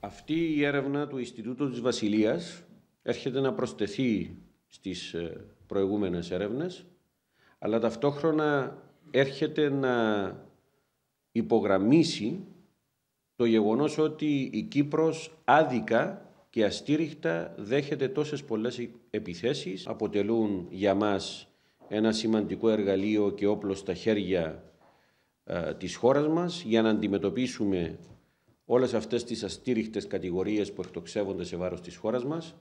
Αυτή η έρευνα του Ινστιτούτου της Βασιλείας έρχεται να προσθεθεί στις ε, προηγούμενες έρευνες, αλλά ταυτόχρονα έρχεται να υπογραμμίσει το γεγονός ότι η Κύπρος άδικα και αστήριχτα δέχεται τόσες πολλές επιθέσεις, αποτελούν για μας ένα σημαντικό εργαλείο και όπλο στα χέρια ε, της χώρας μας για να αντιμετωπίσουμε όλες αυτές τις αστήριχτες κατηγορίες που εκτοξεύονται σε βάρος της χώρας μας